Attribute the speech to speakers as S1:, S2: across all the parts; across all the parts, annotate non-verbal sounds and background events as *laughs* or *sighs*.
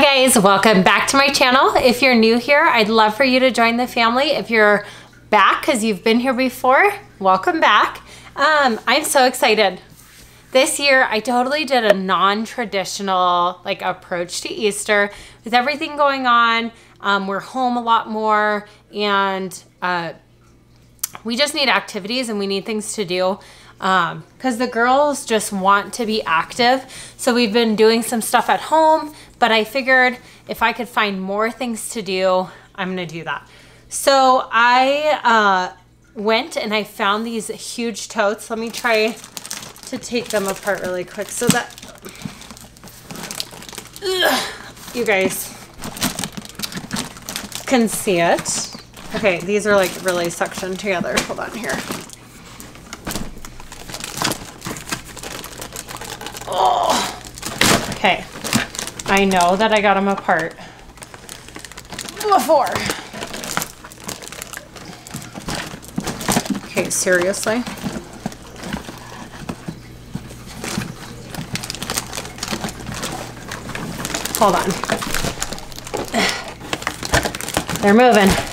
S1: guys, welcome back to my channel. If you're new here, I'd love for you to join the family. If you're back because you've been here before, welcome back. Um, I'm so excited. This year, I totally did a non-traditional like approach to Easter with everything going on. Um, we're home a lot more and uh, we just need activities and we need things to do because um, the girls just want to be active. So we've been doing some stuff at home, but I figured if I could find more things to do, I'm gonna do that. So I uh, went and I found these huge totes. Let me try to take them apart really quick so that ugh, you guys can see it. Okay, these are like really suctioned together. Hold on here. Oh, okay. I know that I got them apart before. Okay, seriously? Hold on. *sighs* They're moving.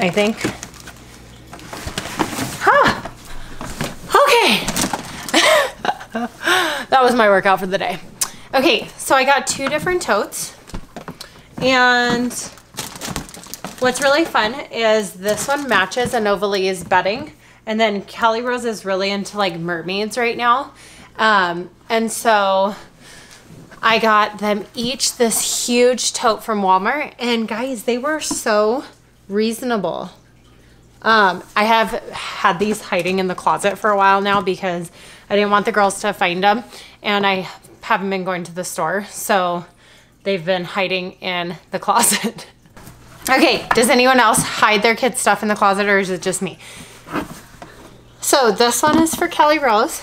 S1: I think. Huh. Okay. *laughs* that was my workout for the day. Okay, so I got two different totes. And what's really fun is this one matches Anovalee's bedding. And then Kelly Rose is really into like mermaids right now. Um, and so I got them each this huge tote from Walmart. And guys, they were so reasonable. Um, I have had these hiding in the closet for a while now because I didn't want the girls to find them. And I haven't been going to the store. So they've been hiding in the *laughs* closet. okay, does anyone else hide their kids' stuff in the closet or is it just me? So this one is for Kelly Rose.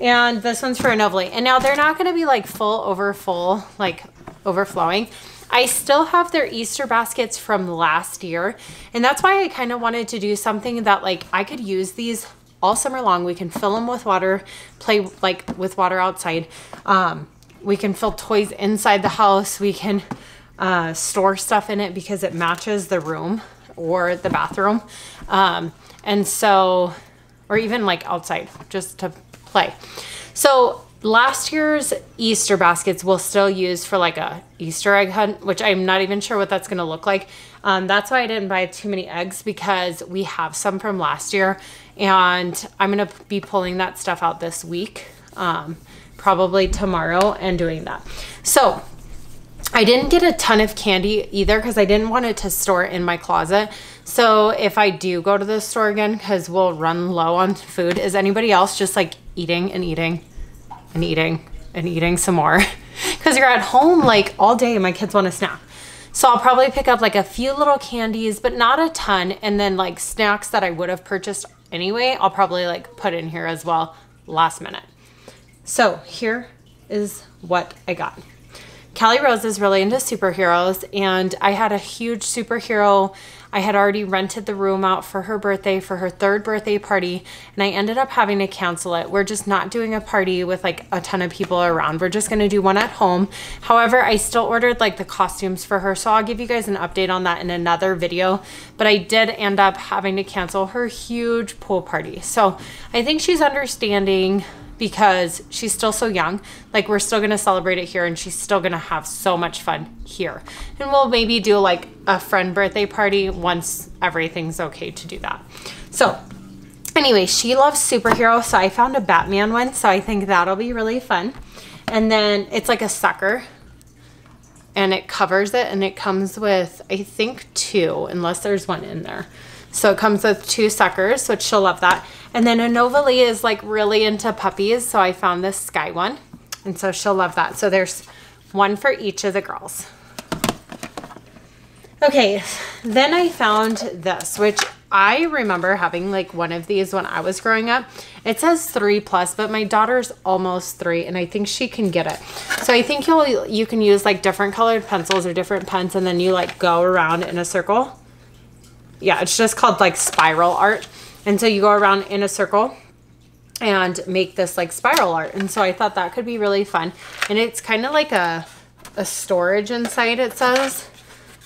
S1: And this one's for Anovalee. And now they're not going to be like full over full, like overflowing. I still have their Easter baskets from last year. And that's why I kind of wanted to do something that like I could use these all summer long. We can fill them with water, play like with water outside. Um, we can fill toys inside the house. We can uh, store stuff in it because it matches the room or the bathroom. Um, and so, or even like outside just to play. So last year's Easter baskets we'll still use for like a Easter egg hunt, which I'm not even sure what that's to look like. Um, that's why I didn't buy too many eggs because we have some from last year and I'm to be pulling that stuff out this week, um, probably tomorrow and doing that. So I didn't get a ton of candy either because I didn't want it to store in my closet. So if I do go to the store again, because we'll run low on food, is anybody else just like eating and eating and eating and eating some more? *laughs* Because you're at home like all day my kids want a snack. So I'll probably pick up like a few little candies, but not a ton. And then like snacks that I would have purchased anyway, I'll probably like put in here as well last minute. So here is what I got. Callie Rose is really into superheroes and I had a huge superhero I had already rented the room out for her birthday, for her third birthday party, and I ended up having to cancel it. We're just not doing a party with like a ton of people around. We're just going to do one at home. However, I still ordered like the costumes for her, so I'll give you guys an update on that in another video. But I did end up having to cancel her huge pool party. So I think she's understanding because she's still so young. Like we're still gonna celebrate it here and she's still gonna have so much fun here. And we'll maybe do like a friend birthday party once everything's okay to do that. So anyway, she loves superheroes. So I found a Batman one. So I think that'll be really fun. And then it's like a sucker and it covers it and it comes with, I think two, unless there's one in there. So it comes with two suckers, which she'll love that. And then Anovalee is like really into puppies. So I found this sky one. And so she'll love that. So there's one for each of the girls. Okay, then I found this, which I remember having like one of these when I was growing up. It says three plus, but my daughter's almost three and I think she can get it. So I think you'll, you can use like different colored pencils or different pens and then you like go around in a circle. Yeah, it's just called like spiral art. And so you go around in a circle and make this like spiral art. And so I thought that could be really fun. And it's kind of like a a storage inside, it says.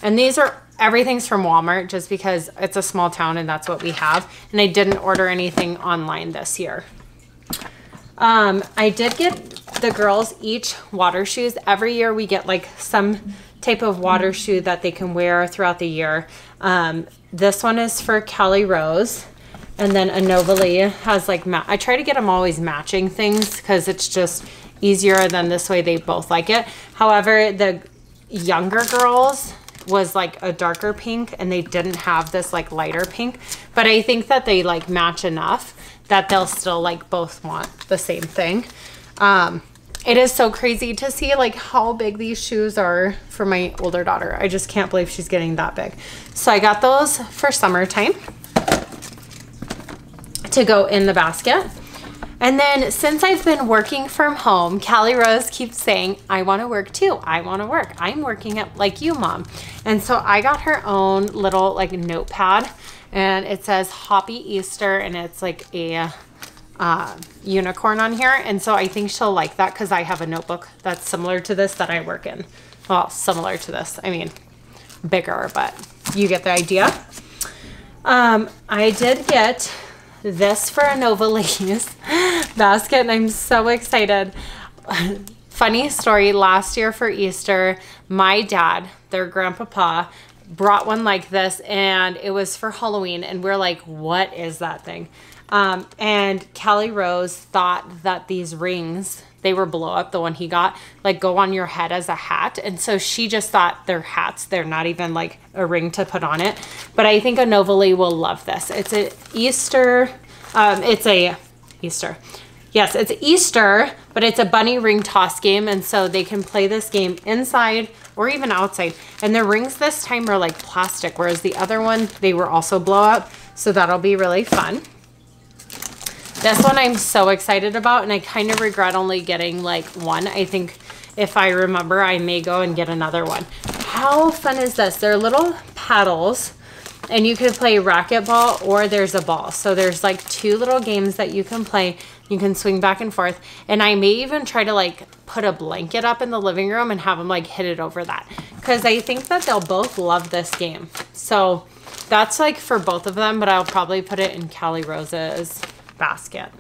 S1: And these are, everything's from Walmart just because it's a small town and that's what we have. And I didn't order anything online this year. Um, I did get the girls each water shoes. Every year we get like some type of water shoe that they can wear throughout the year. Um, this one is for Kelly Rose. And then Anovaly has like, I try to get them always matching things because it's just easier than this way they both like it. However, the younger girls was like a darker pink and they didn't have this like lighter pink. But I think that they like match enough that they'll still like both want the same thing. Um, it is so crazy to see like how big these shoes are for my older daughter. I just can't believe she's getting that big. So I got those for summertime to go in the basket. And then since I've been working from home, Callie Rose keeps saying, I want to work too. I want to work. I'm working at like you, mom. And so I got her own little like notepad and it says Hoppy Easter and it's like a uh, unicorn on here. And so I think she'll like that because I have a notebook that's similar to this that I work in. Well, similar to this. I mean, bigger, but you get the idea. Um, I did get this for a Nova *laughs* basket and I'm so excited. *laughs* Funny story, last year for Easter, my dad, their grandpapa, brought one like this and it was for Halloween and we're like, what is that thing? Um, and Kelly Rose thought that these rings, they were blow up, the one he got, like go on your head as a hat. And so she just thought they're hats. They're not even like a ring to put on it. But I think Anovaly will love this. It's a Easter, um, it's a Easter. Yes, it's Easter, but it's a bunny ring toss game. And so they can play this game inside or even outside. And the rings this time are like plastic, whereas the other one, they were also blow up. So that'll be really fun. This one I'm so excited about and I kind of regret only getting like one. I think if I remember, I may go and get another one. How fun is this? They're little paddles and you can play racquetball or there's a ball. So there's like two little games that you can play. You can swing back and forth. And I may even try to like put a blanket up in the living room and have them like hit it over that. Because I think that they'll both love this game. So that's like for both of them, but I'll probably put it in Callie Rose's basket.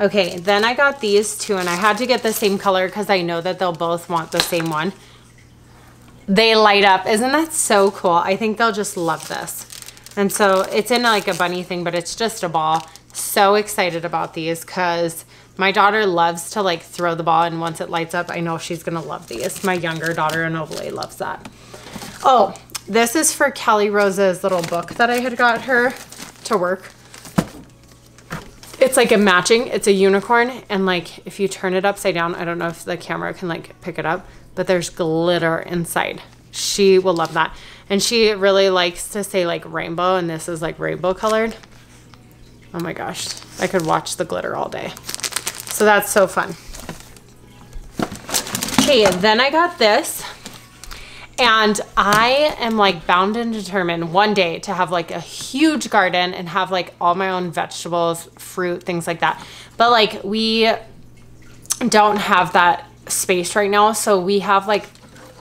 S1: Okay, then I got these two and I had to get the same color because I know that they'll both want the same one. They light up. Isn't that so cool? I think they'll just love this. And so it's in like a bunny thing, but it's just a ball. So excited about these because my daughter loves to like throw the ball and once it lights up, I know she's to love these. My younger daughter, Anovaly, loves that. Oh, this is for Kelly Rose's little book that I had got her to work. It's like a matching, it's a unicorn. And like, if you turn it upside down, I don't know if the camera can like pick it up, but there's glitter inside. She will love that. And she really likes to say like rainbow and this is like rainbow colored. Oh my gosh, I could watch the glitter all day. So that's so fun. Okay, then I got this. And I am like bound and determined one day to have like a huge garden and have like all my own vegetables, fruit, things like that. But like we don't have that space right now. So we have like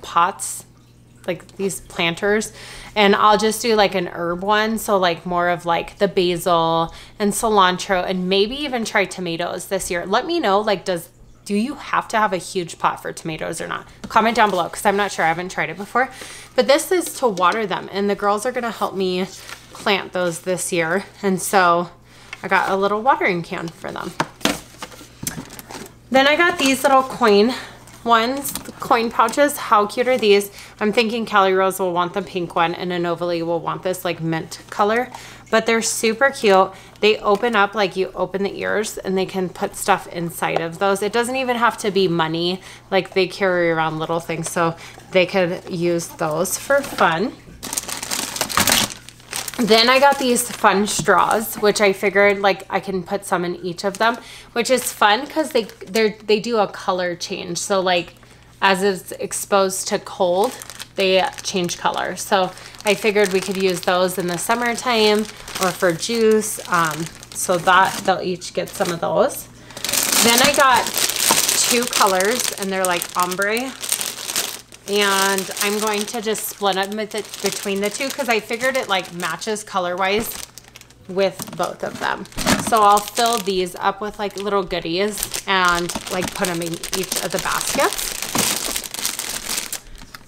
S1: pots, like these planters. And I'll just do like an herb one. So like more of like the basil and cilantro and maybe even try tomatoes this year. Let me know like does do you have to have a huge pot for tomatoes or not? Comment down below because I'm not sure. I haven't tried it before. But this is to water them. And the girls are going to help me plant those this year. And so I got a little watering can for them. Then I got these little coin ones, coin pouches. How cute are these? I'm thinking Kelly Rose will want the pink one and Anovaly will want this like mint color but they're super cute. They open up like you open the ears and they can put stuff inside of those. It doesn't even have to be money. Like they carry around little things so they could use those for fun. Then I got these fun straws, which I figured like I can put some in each of them, which is fun because they they they do a color change. So like as it's exposed to cold, they change color. So I figured we could use those in the summertime or for juice. Um, so that they'll each get some of those. Then I got two colors and they're like ombre. And I'm going to just split them between the two because I figured it like matches color wise with both of them. So I'll fill these up with like little goodies and like put them in each of the baskets.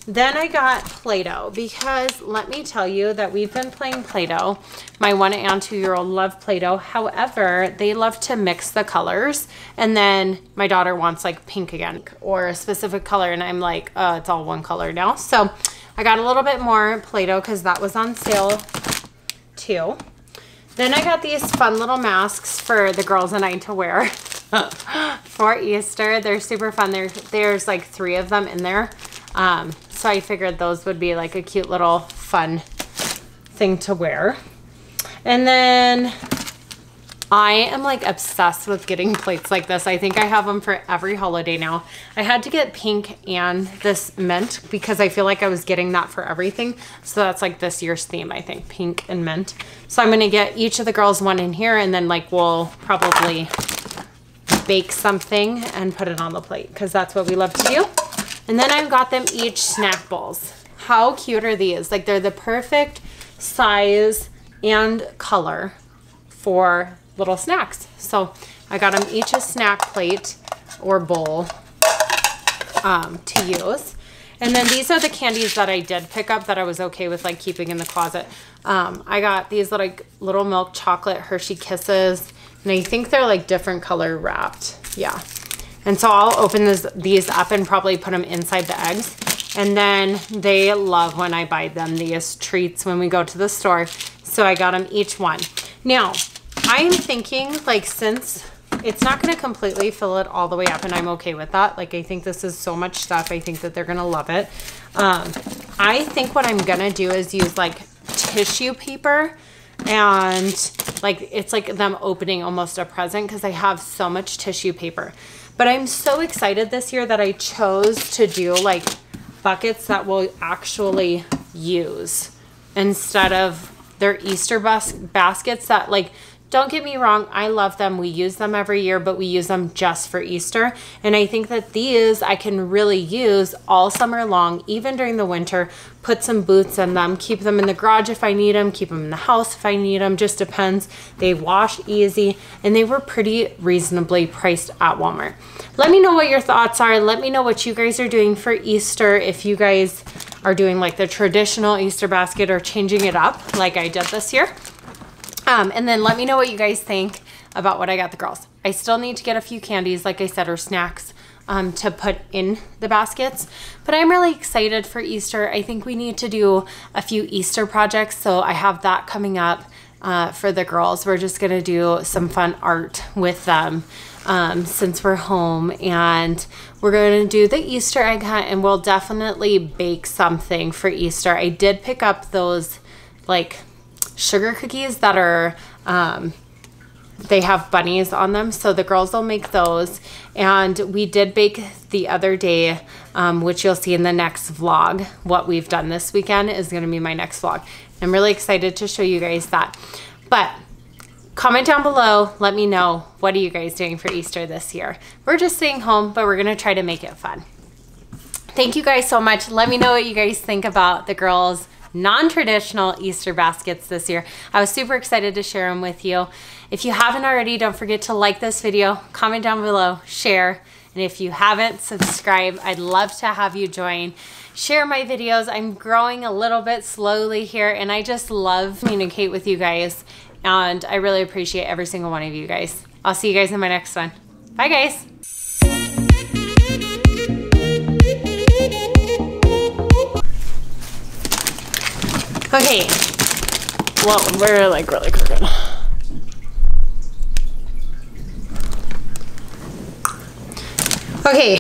S1: Then I got Play-Doh because let me tell you that we've been playing Play-Doh. My one and two year old love Play-Doh. However, they love to mix the colors. And then my daughter wants like pink again or a specific color. And I'm like, uh, it's all one color now. So I got a little bit more Play-Doh because that was on sale too. Then I got these fun little masks for the girls and I to wear *laughs* for Easter. They're super fun. There, there's like three of them in there. Um, so I figured those would be like a cute little fun thing to wear. And then I am like obsessed with getting plates like this. I think I have them for every holiday now. I had to get pink and this mint because I feel like I was getting that for everything. So that's like this year's theme, I think, pink and mint. So I'm gonna get each of the girls one in here and then like we'll probably bake something and put it on the plate because that's what we love to do. And then I've got them each snack bowls. How cute are these? Like they're the perfect size and color for little snacks. So I got them each a snack plate or bowl um, to use. And then these are the candies that I did pick up that I was okay with like keeping in the closet. Um, I got these like little milk chocolate Hershey Kisses. And I think they're like different color wrapped. Yeah. And so I'll open this, these up and probably put them inside the eggs. And then they love when I buy them these treats when we go to the store. So I got them each one. Now, I'm thinking like since it's not going to completely fill it all the way up and I'm okay with that. Like I think this is so much stuff. I think that they're going to love it. Um, I think what I'm going to do is use like tissue paper and like it's like them opening almost a present because I have so much tissue paper. But I'm so excited this year that I chose to do like buckets that we'll actually use instead of their Easter bas baskets that like don't get me wrong, I love them. We use them every year, but we use them just for Easter. And I think that these I can really use all summer long, even during the winter. Put some boots in them, keep them in the garage if I need them, keep them in the house if I need them, just depends. They wash easy and they were pretty reasonably priced at Walmart. Let me know what your thoughts are. Let me know what you guys are doing for Easter. If you guys are doing like the traditional Easter basket or changing it up like I did this year. Um, and then let me know what you guys think about what I got the girls. I still need to get a few candies, like I said, or snacks um, to put in the baskets. But I'm really excited for Easter. I think we need to do a few Easter projects. So I have that coming up uh, for the girls. We're just going to do some fun art with them um, since we're home. And we're going to do the Easter egg hunt and we'll definitely bake something for Easter. I did pick up those like sugar cookies that are um, they have bunnies on them. So the girls will make those. And we did bake the other day um, which you'll see in the next vlog. What we've done this weekend is going to be my next vlog. I'm really excited to show you guys that. But comment down below. Let me know. What are you guys doing for easter this year? We're just staying home but we're going to try to make it fun. Thank you guys so much. Let me know what you guys think about the girls non-traditional Easter baskets this year. I was super excited to share them with you. If you haven't already, don't forget to like this video, comment down below, share, and if you haven't, subscribe. I'd love to have you join. Share my videos. I'm growing a little bit slowly here, and I just love communicate with you guys, and I really appreciate every single one of you guys. I'll see you guys in my next one. Bye, guys. Okay. Well, we're like really cooking. Okay.